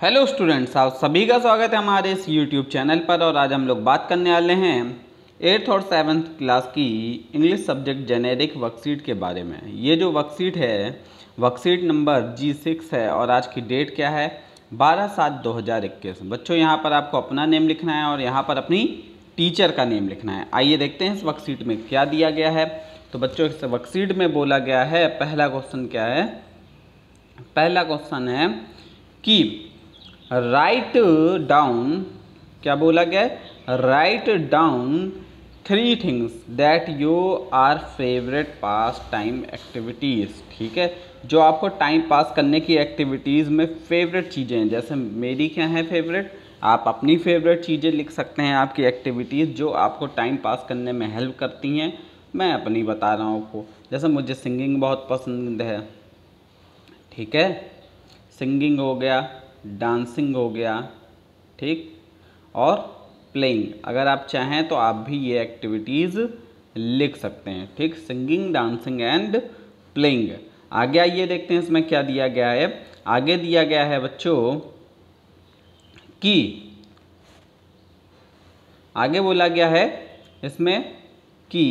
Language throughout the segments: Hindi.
हेलो स्टूडेंट्स आप सभी का स्वागत है हमारे इस यूट्यूब चैनल पर और आज हम लोग बात करने वाले हैं एट्थ और सेवन्थ क्लास की इंग्लिश सब्जेक्ट जेनेरिक वर्कशीट के बारे में। ये जो वर्कशीट है वर्कशीट नंबर जी सिक्स है और आज की डेट क्या है? बारह सात दो हज़ार इक्कीस। बच्चों, यहाँ पर आपको अपना नेम लिखना है और यहाँ पर अपनी टीचर का नेम लिखना है। आइए देखते हैं इस वर्कशीट में क्या दिया गया है। तो बच्चों, इस वर्कशीट में बोला गया है, पहला क्वेश्चन क्या है? पहला क्वेश्चन है कि राइट डाउन, क्या बोला गया write down three things that you are favourite pastime activities ठीक है? जो आपको टाइम पास करने की एक्टिविटीज़ में फेवरेट चीज़ें हैं, जैसे मेरी क्या है फेवरेट आप अपनी फेवरेट चीज़ें लिख सकते हैं आपकी एक्टिविटीज़ जो आपको टाइम पास करने में हेल्प करती हैं। मैं अपनी बता रहा हूँ आपको। जैसे मुझे सिंगिंग बहुत पसंद है, ठीक है? सिंगिंग हो गया डांसिंग हो गया, ठीक? और प्लेइंग, अगर आप चाहें तो आप भी ये एक्टिविटीज़ लिख सकते हैं, ठीक? Singing, dancing and playing. आगे आइए, देखते हैं इसमें क्या दिया गया है। आगे दिया गया है बच्चों कि, आगे बोला गया है इसमें कि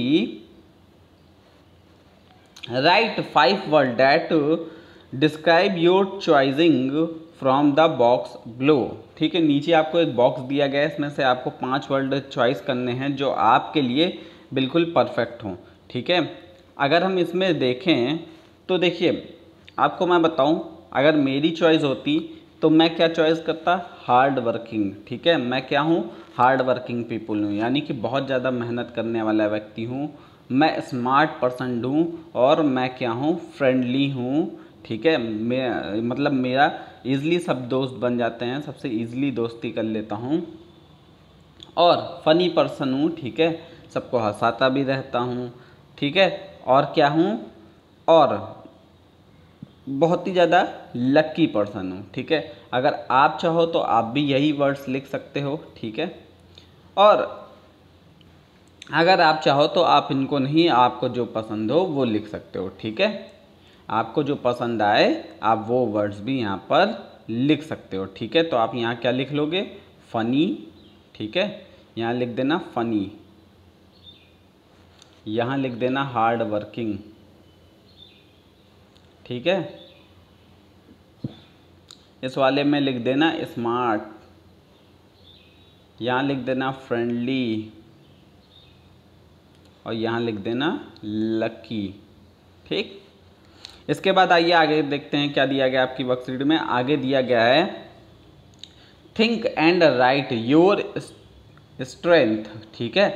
write five word that describe your choosing from the box below ठीक है, नीचे आपको एक बॉक्स दिया गया है, इसमें से आपको पाँच वर्ड चॉइस करने हैं जो आपके लिए बिल्कुल परफेक्ट हों। ठीक है, अगर हम इसमें देखें तो देखिए, आपको मैं बताऊँ, अगर मेरी चॉइस होती तो मैं क्या चॉइस करता? हार्ड वर्किंग ठीक है, मैं क्या हूँ? हार्ड वर्किंग पीपुल हूँ। यानी कि बहुत ज़्यादा मेहनत करने वाला व्यक्ति हूँ। मैं स्मार्ट पर्सन हूँ और मैं क्या हूँ? फ्रेंडली हूँ। ठीक है, मैं मतलब मेरा ईज़िली सब दोस्त बन जाते हैं, सबसे ईज़िली दोस्ती कर लेता हूँ। और फनी पर्सन हूँ, ठीक है, सबको हंसाता भी रहता हूँ, ठीक है, और क्या हूँ, और बहुत ही ज़्यादा लक्की पर्सन हूँ, ठीक है, अगर आप चाहो तो आप भी यही वर्ड्स लिख सकते हो, ठीक है, और अगर आप चाहो तो आप इनको नहीं, आपको जो पसंद हो वो लिख सकते हो, ठीक है। आपको जो पसंद आए, आप वो वर्ड्स भी यहाँ पर लिख सकते हो, ठीक है? तो आप यहाँ क्या लिख लोगे? फ़नी ठीक है? यहाँ लिख देना फ़नी यहाँ लिख देना हार्ड वर्किंग ठीक है? इस वाले में लिख देना स्मार्ट यहाँ लिख देना फ्रेंडली और यहाँ लिख देना लकी ठीक? इसके बाद आइए आगे देखते हैं क्या दिया गया आपकी वर्कशीट में। आगे दिया गया है think and write your strength ठीक है?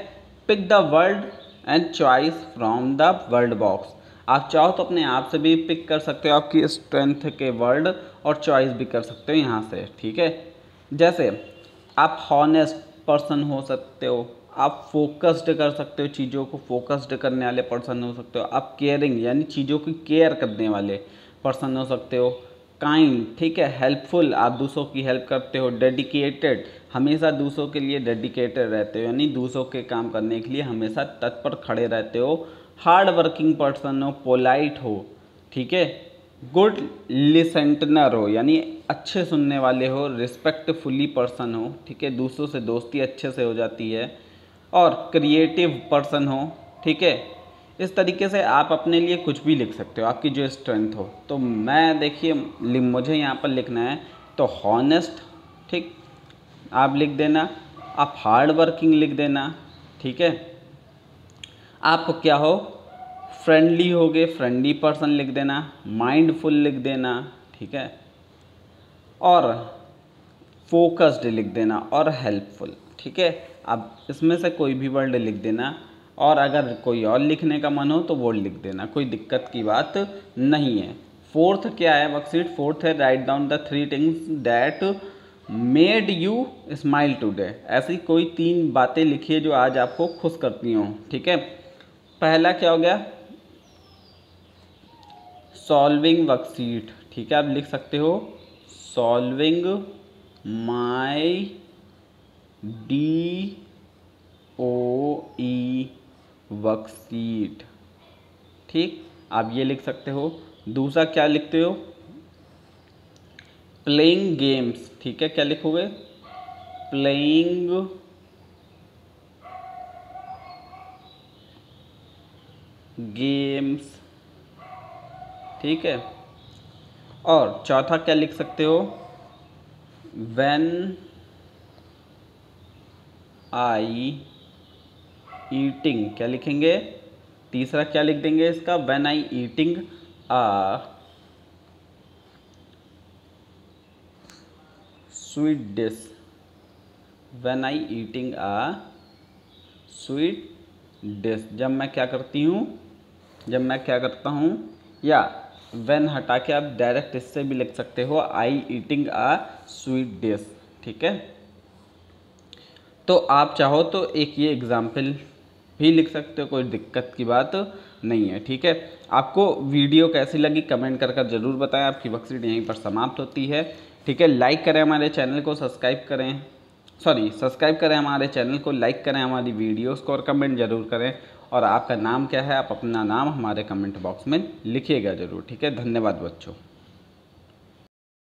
Pick the word and choice from the word box आप चाहो तो अपने आप से भी पिक कर सकते हो आपकी स्ट्रेंथ के वर्ड और चॉइस भी कर सकते हो यहाँ से। ठीक है? जैसे, आप हॉनेस्ट पर्सन हो सकते हो। आप फोकस्ड कर सकते हो, चीज़ों को फोकस्ड करने वाले पर्सन हो सकते हो। आप केयरिंग यानी चीज़ों की केयर करने वाले पर्सन हो सकते हो। काइंड ठीक है हेल्पफुल आप दूसरों की हेल्प करते हो। डेडिकेटेड हमेशा दूसरों के लिए डेडिकेटेड रहते हो, यानी दूसरों के काम करने के लिए हमेशा तत्पर खड़े रहते हो। हार्ड वर्किंग पर्सन हो पोलाइट हो, ठीक है। गुड लिसेंटनर हो, यानी अच्छे सुनने वाले हो रिस्पेक्टफुली पर्सन हो, ठीक है। दूसरों से दोस्ती अच्छे से हो जाती है। और क्रिएटिव पर्सन हो, ठीक है? इस तरीके से आप अपने लिए कुछ भी लिख सकते हो, आपकी जो स्ट्रेंथ हो। तो मैं देखिए मुझे यहाँ पर लिखना है तो हॉनेस्ट ठीक? आप लिख देना, आप हार्ड वर्किंग लिख देना, ठीक है? आप क्या हो? फ्रेंडली हो गए फ्रेंडली पर्सन लिख देना माइंडफुल लिख देना, ठीक है? और फोकस्ड लिख देना और हेल्पफुल, ठीक है? अब इसमें से कोई भी वर्ड लिख देना और अगर कोई और लिखने का मन हो तो वो लिख देना, कोई दिक्कत की बात नहीं है। फोर्थ क्या है वर्कशीट फोर्थ है write down the three things that made you smile today ऐसी कोई तीन बातें लिखिए जो आज आपको खुश करती हों, ठीक है? पहला क्या हो गया? सॉल्विंग वर्कशीट ठीक है? आप लिख सकते हो solving my D O E worksheet. ठीक? आप ये लिख सकते हो। दूसरा क्या लिखते हो? प्लेइंग गेम्स ठीक है? क्या लिखोगे? प्लेइंग गेम्स ठीक है? और चौथा क्या लिख सकते हो? वेन आई ईटिंग क्या लिखेंगे? तीसरा क्या लिख देंगे इसका? When I eating a sweet dish when I eating a sweet dish जब मैं क्या करती हूँ? जब मैं क्या करता हूँ? या वेन हटा के आप डायरेक्ट इससे भी लिख सकते हो I eating a sweet dish ठीक है? तो आप चाहो तो एक ये एग्ज़ाम्पल भी लिख सकते हो, कोई दिक्कत की बात नहीं है, ठीक है? आपको वीडियो कैसी लगी कमेंट कर ज़रूर बताएँ, आपकी वर्कशीट यहीं पर समाप्त होती है, ठीक है? लाइक करें हमारे चैनल को सब्सक्राइब करें। सॉरी सब्सक्राइब करें हमारे चैनल को लाइक करें हमारी वीडियोस को और कमेंट ज़रूर करें। और आपका नाम क्या है? आप अपना नाम हमारे कमेंट बॉक्स में लिखिएगा ज़रूर, ठीक है? धन्यवाद बच्चों।